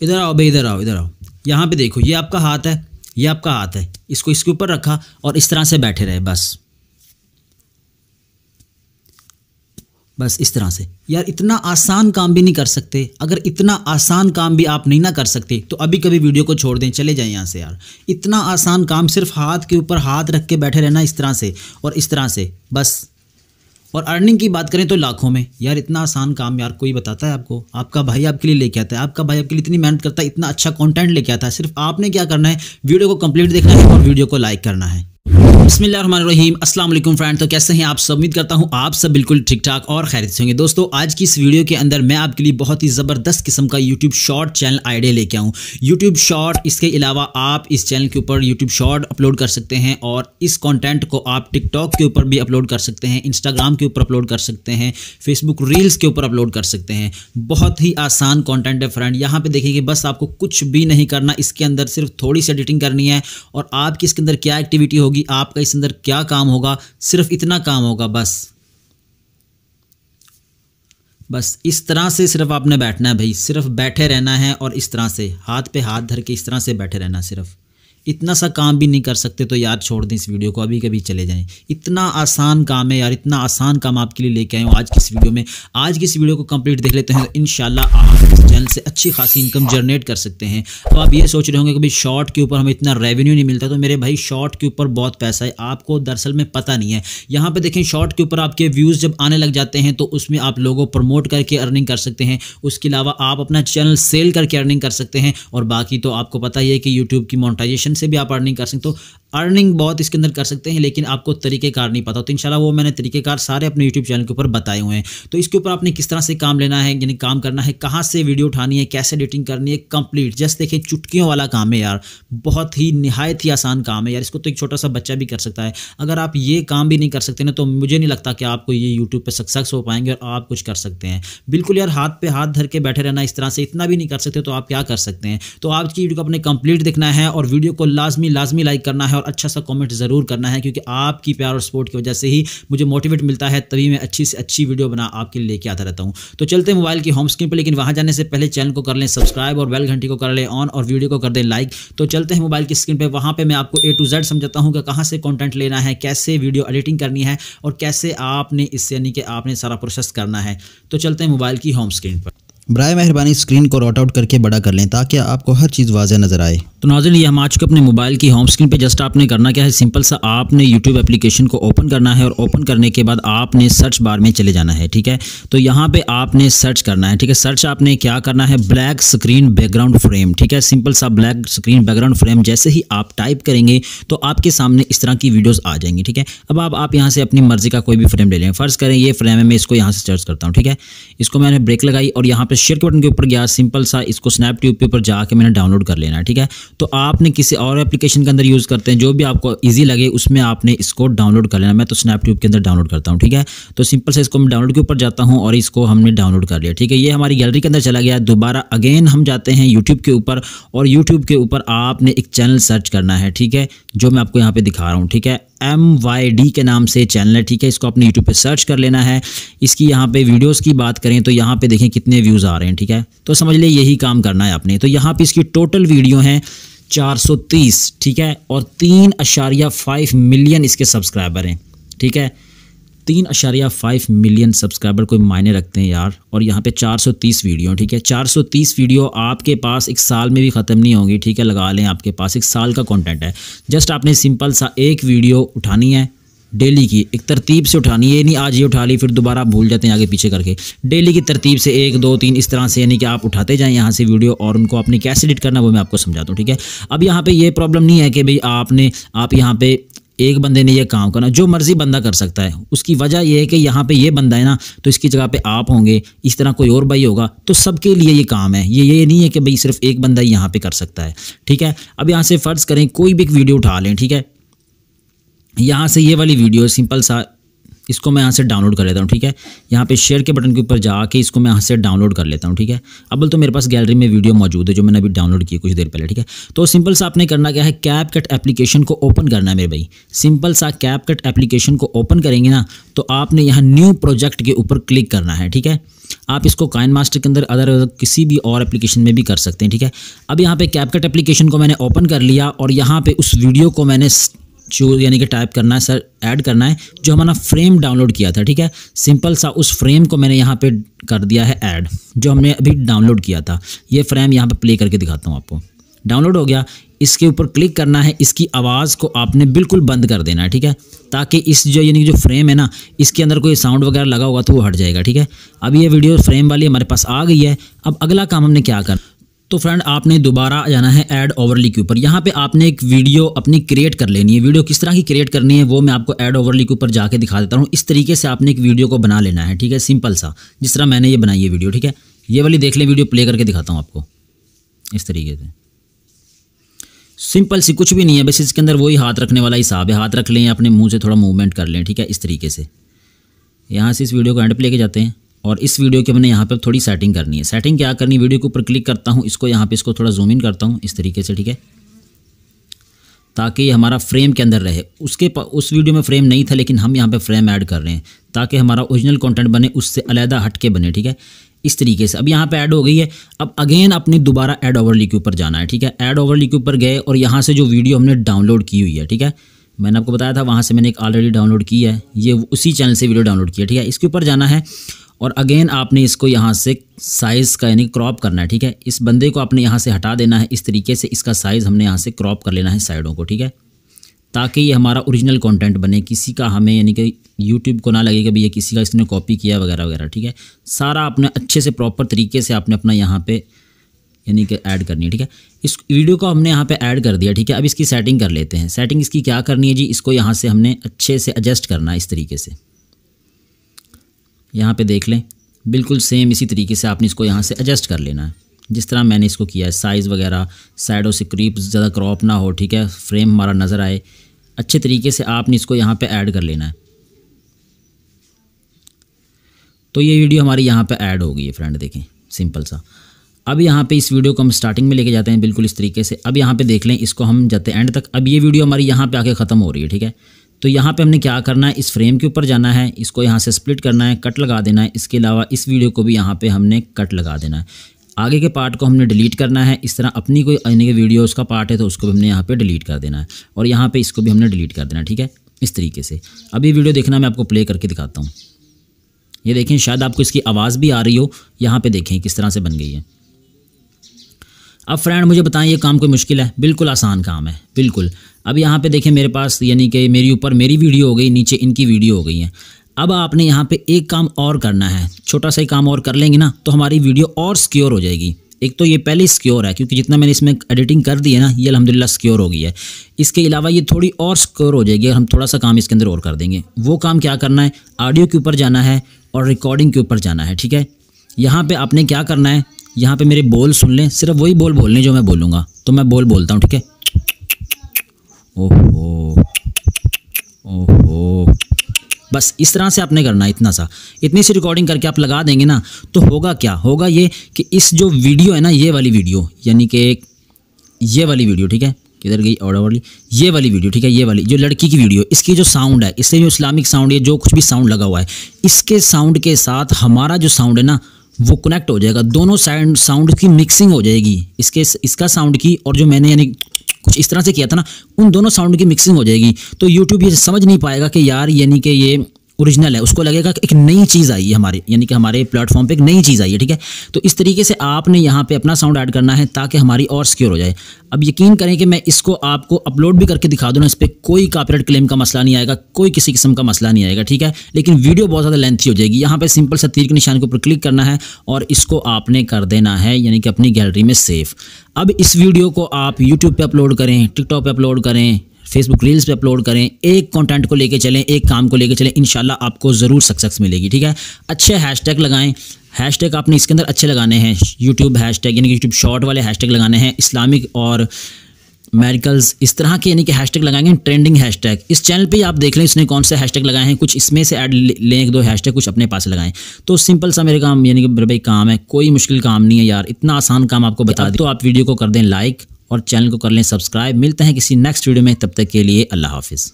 इधर आओ भाई, इधर आओ इधर आओ। यहाँ पे देखो, ये आपका हाथ है, ये आपका हाथ है। इसको इसके ऊपर रखा और इस तरह से बैठे रहे, बस। बस इस तरह से। यार, इतना आसान काम भी नहीं कर सकते। अगर इतना आसान काम भी आप नहीं ना कर सकते तो अभी कभी वीडियो को छोड़ दें, चले जाएँ यहाँ से यार। इतना आसान काम सिर्फ़ हाथ के ऊपर हाथ रख के बैठे रहना इस तरह से और इस तरह से, बस। और अर्निंग की बात करें तो लाखों में। यार, इतना आसान काम यार कोई बताता है आपको? आपका भाई आपके लिए लेके आता है। आपका भाई आपके लिए इतनी मेहनत करता है, इतना अच्छा कंटेंट लेके आता है। सिर्फ़ आपने क्या करना है? वीडियो को कंप्लीट देखना है और वीडियो को लाइक करना है। बसमीम अस्सलाम फ्रेंड तो कैसे हैं आप सब? उम्मीद करता हूँ आप सब बिल्कुल ठीक ठाक और खैरियत होंगे। दोस्तों, आज की इस वीडियो के अंदर मैं आपके लिए बहुत ही ज़बरदस्त किस्म का यूट्यूब शॉर्ट चैनल आइडिया लेके आऊँ। यूट्यूब शॉर्ट इसके अलावा आप इस चैनल के ऊपर यूट्यूब शॉर्ट अपलोड कर सकते हैं और इस कॉन्टेंट को आप टिकटॉक के ऊपर भी अपलोड कर सकते हैं इंस्टाग्राम के ऊपर अपलोड कर सकते हैं फेसबुक रील्स के ऊपर अपलोड कर सकते हैं। बहुत ही आसान कॉन्टेंट है फ्रेंड। यहाँ पर देखिए बस आपको कुछ भी नहीं करना, इसके अंदर सिर्फ़ थोड़ी सी एडिटिंग करनी है और आपकी इसके अंदर क्या एक्टिविटी होगी आपका इस अंदर क्या काम होगा? सिर्फ़ इतना काम होगा, बस। बस इस तरह से सिर्फ़ आपने बैठना है भाई। सिर्फ़ बैठे रहना है और इस तरह से, हाथ पे हाथ धर के इस तरह से बैठे रहना सिर्फ़। इतना सा काम भी नहीं कर सकते तो यार छोड़ दें इस वीडियो को अभी कभी चले जाएँ। इतना आसान काम है यार, इतना आसान काम आपके लिए लेके आए हूँ आज की इस वीडियो में। आज की इस वीडियो को कंप्लीट देख लेते हैं तो इन आप इस चैनल से अच्छी खासी इनकम जनरेट कर सकते हैं। अब आप ये सोच रहे होंगे कि भाई शॉर्ट के ऊपर हमें इतना रेवेन्यू नहीं मिलता तो मेरे भाई शॉर्ट के ऊपर बहुत पैसा है, आपको दरअसल में पता नहीं है। यहाँ पर देखें शॉर्ट के ऊपर आपके व्यूज़ जब आने लग जाते हैं तो उसमें आप लोगों प्रमोट करके अर्निंग कर सकते हैं। उसके अलावा आप अपना चैनल सेल करके अर्निंग कर सकते हैं, और बाकी तो आपको पता ही है कि यूट्यूब की मोनेटाइजेशन से भी आप अर्निंग कर सकते हो। अर्निंग बहुत इसके अंदर कर सकते हैं, लेकिन आपको तरीक़ेकार नहीं पता। तो इंशाल्लाह वो मैंने तरीक़ेकार सारे अपने यूट्यूब चैनल के ऊपर बताए हुए हैं। तो इसके ऊपर आपने किस तरह से काम लेना है, यानी काम करना है, कहाँ से वीडियो उठानी है, कैसे एडिटिंग करनी है कंप्लीट जस्ट देखिए चुटकियों वाला काम है यार। बहुत ही नहायत ही आसान काम है यार। इसको तो एक छोटा सा बच्चा भी कर सकता है। अगर आप ये काम भी नहीं कर सकते ना तो मुझे नहीं लगता कि आपको ये यूट्यूब पर सक्सेस हो पाएँगे और आप कुछ कर सकते हैं। बिल्कुल यार, हाथ पे हाथ धर के बैठे रहना, इस तरह से इतना भी नहीं कर सकते तो आप क्या कर सकते हैं? तो आपकी वीडियो को अपने कंप्लीट देखना है और वीडियो को लाजमी लाजमी लाइक करना है और अच्छा सा कॉमेंट ज़रूर करना है, क्योंकि आपकी प्यार और सपोर्ट की वजह से ही मुझे मोटिवेट मिलता है, तभी मैं अच्छी से अच्छी वीडियो बना आपके लिए लेके आता रहता हूँ। तो चलते हैं मोबाइल की होम स्क्रीन पर, लेकिन वहाँ जाने से पहले चैनल को कर लें सब्सक्राइब और बेल घंटी को कर लें ऑन और वीडियो को कर दें लाइक तो चलते हैं मोबाइल की स्क्रीन पर, वहाँ पर मैं आपको ए टू जेड समझाता हूँ कि कहाँ से कॉन्टेंट लेना है, कैसे वीडियो एडिटिंग करनी है और कैसे आपने इससे यानी कि आपने सारा प्रोसेस करना है। तो चलते हैं मोबाइल की होम स्क्रीन पर। बर मेहरबानी स्क्रीन को रॉट आउट करके बड़ा कर लें ताकि आपको हर चीज़ वाजह नज़र आए। तो नाजिन ये हम आ चुके अपने मोबाइल की होम स्क्रीन पे जस्ट आपने करना क्या है? सिंपल सा आपने यूट्यूब एप्लीकेशन को ओपन करना है और ओपन करने के बाद आपने सर्च बार में चले जाना है, ठीक है? तो यहाँ पे आपने सर्च करना है, ठीक है? सर्च आपने क्या करना है? ब्लैक स्क्रीन बैकग्राउंड फ्रेम ठीक है? सिंपल सा ब्लैक स्क्रीन बैकग्राउंड फ्रेम जैसे ही आप टाइप करेंगे तो आपके सामने इस तरह की वीडियोज़ आ जाएँगी, ठीक है? अब आप आप यहाँ से अपनी मर्ज़ी का कोई भी फ्रेम ले लें। फ़र्ज़ करें, ये फ्रेम है, मैं इसको यहाँ से सर्च करता हूँ, ठीक है? इसको मैंने ब्रेक लगाई और यहाँ पर शेयर के बटन के ऊपर गया सिंपल सा इसको स्नैप ट्यूब के ऊपर जाके मैंने डाउनलोड कर लेना है, ठीक है? तो आपने किसी और एप्लीकेशन के अंदर यूज़ करते हैं, जो भी आपको ईजी लगे, उसमें आपने इसको डाउनलोड कर लेना मैं तो स्नैपट्यूब के अंदर डाउनलोड करता हूँ, ठीक है? तो सिंपल से इसको मैं डाउनलोड के ऊपर जाता हूँ और इसको हमने डाउनलोड कर लिया, ठीक है? ये हमारी गैलरी के अंदर चला गया। दोबारा अगेन हम जाते हैं यूट्यूब के ऊपर और यूट्यूब के ऊपर आपने एक चैनल सर्च करना है, ठीक है? जो मैं आपको यहाँ पे दिखा रहा हूँ, ठीक है? एम वाई डी के नाम से चैनल है, ठीक है? इसको अपने यूट्यूब पे सर्च कर लेना है। इसकी यहाँ पे वीडियोस की बात करें तो यहाँ पे देखें कितने व्यूज़ आ रहे हैं, ठीक है? तो समझ लें, यही काम करना है आपने। तो यहाँ पे इसकी टोटल वीडियो हैं 430 ठीक है? और तीन अशारिया फाइव मिलियन इसके सब्सक्राइबर हैं, ठीक है? तीन अशारिया फाइव मिलियन सब्सक्राइबर कोई मायने रखते हैं यार। और यहाँ पे 430 वीडियो, ठीक है? 430 वीडियो आपके पास एक साल में भी ख़त्म नहीं होंगी, ठीक है? लगा लें आपके पास, एक साल का कंटेंट है। जस्ट आपने सिंपल सा एक वीडियो उठानी है, डेली की एक तरतीब से उठानी है नहीं आज ये उठा ली, फिर दोबारा भूल जाते हैं आगे पीछे करके। डेली की तरतीब से एक, दो, तीन, इस तरह से यानी कि आप उठाते जाएँ यहाँ से वीडियो और उनको अपने कैसे एडिट करना वो मैं आपको समझाता हूँ, ठीक है? अब यहाँ पे ये प्रॉब्लम नहीं है कि भाई आपने, आप यहाँ पे एक बंदे ने ये काम करना, जो मर्ज़ी बंदा कर सकता है। उसकी वजह यह है कि यहाँ पे ये बंदा है ना तो इसकी जगह पे आप होंगे, इस तरह कोई और भाई होगा तो सबके लिए ये काम है। ये ये नहीं है कि भाई सिर्फ़ एक बंदा ही यहाँ पे कर सकता है, ठीक है? अब यहाँ से फ़र्ज़ करें, कोई भी एक वीडियो उठा लें, ठीक है? यहाँ से ये वाली वीडियो, सिंपल सा इसको मैं यहाँ से डाउनलोड कर लेता हूँ, ठीक है? यहाँ पे शेयर के बटन के ऊपर जाके इसको मैं यहाँ से डाउनलोड कर लेता हूँ, ठीक है? अब बोल तो मेरे पास गैलरी में वीडियो मौजूद है, जो मैंने अभी डाउनलोड की कुछ देर पहले, ठीक है? तो सिंपल सा आपने करना क्या है कैप कट एप्लीकेशन को ओपन करना है मेरे भाई। सिंपल सा कैप कट एप्लीकेशन को ओपन करेंगे ना तो आपने यहाँ न्यू प्रोजेक्ट के ऊपर क्लिक करना है, ठीक है? आप इसको काइन मास्टर के अंदर अदर किसी भी और एप्लीकेशन में भी कर सकते हैं, ठीक है? अब यहाँ पे कैपकट एप्लीकेशन को मैंने ओपन कर लिया और यहाँ पे उस वीडियो को मैंने जो यानी कि टाइप करना है सर ऐड करना है, जो हमारा फ्रेम डाउनलोड किया था, ठीक है? सिंपल सा उस फ्रेम को मैंने यहाँ पे कर दिया है ऐड जो हमने अभी डाउनलोड किया था। ये फ्रेम यहाँ पे प्ले करके दिखाता हूँ आपको। डाउनलोड हो गया। इसके ऊपर क्लिक करना है। इसकी आवाज़ को आपने बिल्कुल बंद कर देना है, ठीक है? ताकि इस जो यानी जो फ्रेम है ना, इसके अंदर कोई साउंड वगैरह लगा होगा तो वो हट जाएगा, ठीक है? अब ये वीडियो फ्रेम वाली हमारे पास आ गई है। अब अगला काम हमने क्या करना तो फ्रेंड आपने दोबारा जाना है ऐड ओवरली के ऊपर। यहाँ पे आपने एक वीडियो अपनी क्रिएट कर लेनी है। वीडियो किस तरह की क्रिएट करनी है, वो मैं आपको ऐड ओवरली के ऊपर जाके दिखा देता हूँ। इस तरीके से आपने एक वीडियो को बना लेना है, ठीक है? सिंपल सा, जिस तरह मैंने ये बनाई है वीडियो ठीक है? ये वाली देख लें वीडियो प्ले करके दिखाता हूँ आपको। इस तरीके से। सिंपल सी, कुछ भी नहीं है, बस इसके अंदर वही हाथ रखने वाला हिसाब है। हाथ रख लें, अपने मुँह से थोड़ा मूवमेंट कर लें, ठीक है? इस तरीके से। यहाँ से इस वीडियो को एंड पे लेके जाते हैं। और इस वीडियो की हमने यहाँ पर थोड़ी सेटिंग करनी है। सेटिंग क्या करनी वीडियो के ऊपर क्लिक करता हूँ, इसको यहाँ पर इसको थोड़ा जूम इन करता हूँ, इस तरीके से, ठीक है? ताकि हमारा फ्रेम के अंदर रहे। उसके उस वीडियो में फ्रेम नहीं था, लेकिन हम यहाँ पे फ्रेम ऐड कर रहे हैं, ताकि हमारा ओरिजिनल कंटेंट बने, उससे अलहदा हट के बने, ठीक है? इस तरीके से। अब यहाँ पे ऐड हो गई है। अब अगेन अपनी दोबारा ऐड ओवरली के ऊपर जाना है, ठीक है? ऐड ओवरली के ऊपर गए और यहाँ से जो वीडियो हमने डाउनलोड की हुई है, ठीक है? मैंने आपको बताया था, वहाँ से मैंने एक ऑलरेडी डाउनलोड की है। ये उसी चैनल से वीडियो डाउनलोड किया ठीक है? इसके ऊपर जाना है। और अगेन आपने इसको यहाँ से साइज़ का यानी क्रॉप करना है, ठीक है? इस बंदे को आपने यहाँ से हटा देना है, इस तरीके से इसका साइज़ हमने यहाँ से क्रॉप कर लेना है साइडों को, ठीक है? ताकि ये हमारा ओरिजिनल कंटेंट बने, किसी का हमें यानी कि यूट्यूब को ना लगे कि भैया किसी का इसने कॉपी किया वगैरह वगैरह, ठीक है? सारा आपने अच्छे से प्रॉपर तरीके से आपने अपना यहाँ पे यानी कि ऐड करनी है, ठीक है? इस वीडियो को हमने यहाँ पे ऐड कर दिया, ठीक है? अब इसकी सेटिंग कर लेते हैं। सेटिंग इसकी क्या करनी है जी? इसको यहाँ से हमने अच्छे से एडजस्ट करना है इस तरीके से। यहाँ पे देख लें। बिल्कुल सेम इसी तरीके से आपने इसको यहाँ से एडजस्ट कर लेना है। जिस तरह मैंने इसको किया है साइज़ वगैरह साइडों से क्रीप ज़्यादा क्रॉप ना हो, ठीक है? फ्रेम हमारा नज़र आए। अच्छे तरीके से आपने इसको यहाँ पे ऐड कर लेना है। तो ये वीडियो हमारी यहाँ पे ऐड हो गई है फ्रेंड देखें। सिंपल सा। अब यहाँ पे इस वीडियो को हम स्टार्टिंग में लेके जाते हैं, बिल्कुल इस तरीके से। अब यहाँ पे देख लें, इसको हम जाते हैं एंड तक। अब ये वीडियो हमारी यहाँ पे आके ख़त्म हो रही है, ठीक है? तो यहाँ पे हमने क्या करना है? इस फ्रेम के ऊपर जाना है, इसको यहाँ से स्प्लिट करना है, कट लगा देना है। इसके अलावा इस वीडियो को भी यहाँ पे हमने कट लगा देना है। आगे के पार्ट को हमने डिलीट करना है। इस तरह अपनी कोई अन्य के वीडियो उसका पार्ट है तो उसको भी हमने यहाँ पे डिलीट कर देना है। और यहाँ पे इसको भी हमने डिलीट कर देना है, ठीक है? इस तरीके से। अभी वीडियो देखना मैं आपको प्ले करके दिखाता हूँ। ये देखें, शायद आपको इसकी आवाज़ भी आ रही हो। यहाँ पर देखें किस तरह से बन गई है। अब फ्रेंड मुझे बताएँ, ये काम कोई मुश्किल है? बिल्कुल आसान काम है, बिल्कुल। अब यहाँ पे देखें, मेरे पास, यानी कि मेरी ऊपर मेरी वीडियो हो गई, नीचे इनकी वीडियो हो गई है। अब आपने यहाँ पे एक काम और करना है। छोटा सा ही काम और कर लेंगे ना तो हमारी वीडियो और सिक्योर हो जाएगी। एक तो ये पहले सिक्योर है, क्योंकि जितना मैंने इसमें एडिटिंग कर दी है ना, ये अलहमदिल्ला सिक्योर हो गई है। इसके अलावा ये थोड़ी और सिक्योर हो जाएगी हम थोड़ा सा काम इसके अंदर और कर देंगे। वो काम क्या करना है? ऑडियो के ऊपर जाना है, और रिकॉर्डिंग के ऊपर जाना है, ठीक है? यहाँ पर आपने क्या करना है? यहाँ पर मेरे बोल सुन लें, सिर्फ़ वही बोल बोलने जो मैं बोलूँगा। तो मैं बोल बोलता हूँ, ठीक है? ओहो ओहो। बस इस तरह से आपने करना इतना सा। इतनी सी रिकॉर्डिंग करके आप लगा देंगे ना तो होगा क्या? होगा ये कि इस जो वीडियो है ना, ये वाली वीडियो यानी कि ये वाली वीडियो ठीक है? किधर गई? और वाली ये वाली वीडियो ठीक है? ये वाली, जो लड़की की वीडियो इसकी जो साउंड है, इससे जो इस्लामिक साउंड है जो कुछ भी साउंड लगा हुआ है, इसके साउंड के साथ हमारा जो साउंड है ना वो कनेक्ट हो जाएगा। दोनों साउंड साउंड की मिक्सिंग हो जाएगी। इसके, इसका साउंड की और जो मैंने यानी कुछ इस तरह से किया था ना, उन दोनों साउंड की मिक्सिंग हो जाएगी। तो यूट्यूब ये समझ नहीं पाएगा कि यार यानी कि ये ओरिजिनल है, उसको लगेगा कि एक नई चीज़ आई है हमारे, यानी कि हमारे प्लेटफॉर्म पे एक नई चीज़ आई है, ठीक है? तो इस तरीके से आपने यहाँ पे अपना साउंड ऐड करना है ताकि हमारी और सिक्योर हो जाए। अब यकीन करें कि मैं इसको आपको अपलोड भी करके दिखा दूँ ना, इस पर कोई कापरेट क्लेम का मसला नहीं आएगा, कोई किसी किस्म का मसला नहीं आएगा, ठीक है? लेकिन वीडियो बहुत ज़्यादा लेंथी हो जाएगी। यहाँ पर सिंपल सा तीर के निशान के ऊपर क्लिक करना है और इसको आपने कर देना है, यानी कि अपनी गैलरी में सेफ़ अब इस वीडियो को आप यूट्यूब पर अपलोड करें टिकटॉक पर अपलोड करें फेसबुक रील्स पे अपलोड करें एक कंटेंट को लेके चलें एक काम को लेके चलें इंशाल्लाह आपको ज़रूर सक्सेस मिलेगी ठीक है? अच्छे हैशटैग लगाएँ। हैशटैग आपने इसके अंदर अच्छे लगाने हैं यूट्यूब हैशटैग यानी कि यूट्यूब शॉर्ट वाले हैशटैग लगाने हैं इस्लामिक और मेडिकल्स इस तरह के यानी कि हैशटैग लगाएँगे ट्रेंडिंग हैशटैग इस चैनल पे आप देख लें इसने कौन से हैशटैग लगाए हैं कुछ इसमें से ऐड लें एक दो हैशटैग कुछ अपने पास लगाएँ। तो सिंपल सा मेरे काम यानी कि मेरे भाई काम है कोई मुश्किल काम नहीं है यार इतना आसान काम आपको बता दें तो आप वीडियो को कर दें लाइक और चैनल को कर लें सब्सक्राइब। मिलते हैं किसी नेक्स्ट वीडियो में। तब तक के लिए अल्लाह हाफिज़।